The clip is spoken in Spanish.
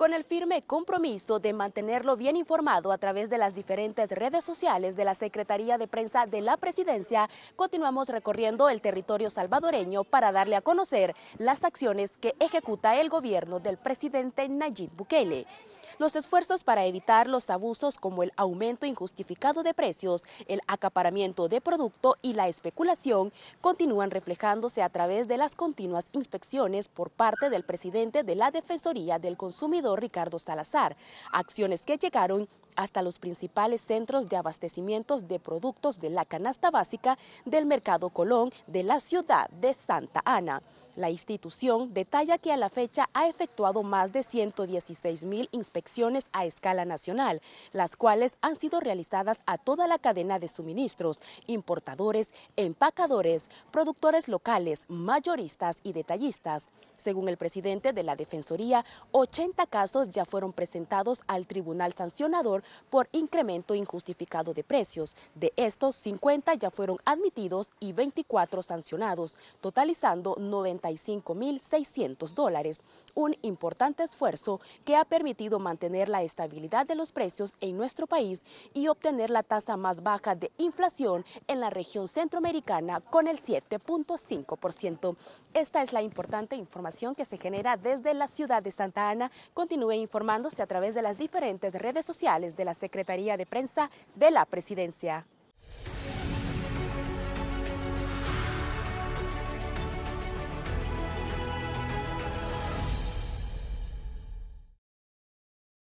con el firme compromiso de mantenerlo bien informado a través de las diferentes redes sociales de la Secretaría de Prensa de la Presidencia, continuamos recorriendo el territorio salvadoreño para darle a conocer las acciones que ejecuta el gobierno del presidente Nayib Bukele. Los esfuerzos para evitar los abusos como el aumento injustificado de precios, el acaparamiento de producto y la especulación continúan reflejándose a través de las continuas inspecciones por parte del presidente de la Defensoría del Consumidor, Ricardo Salazar, acciones que llegaron hasta los principales centros de abastecimientos de productos de la canasta básica del Mercado Colón de la ciudad de Santa Ana. La institución detalla que a la fecha ha efectuado más de 116 mil inspecciones a escala nacional, las cuales han sido realizadas a toda la cadena de suministros, importadores, empacadores, productores locales, mayoristas y detallistas. Según el presidente de la Defensoría, 80 casos ya fueron presentados al Tribunal Sancionador por incremento injustificado de precios. De estos, 50 ya fueron admitidos y 24 sancionados, totalizando 90 35.600 dólares, un importante esfuerzo que ha permitido mantener la estabilidad de los precios en nuestro país y obtener la tasa más baja de inflación en la región centroamericana con el 7.5%. Esta es la importante información que se genera desde la ciudad de Santa Ana. Continúe informándose a través de las diferentes redes sociales de la Secretaría de Prensa de la Presidencia.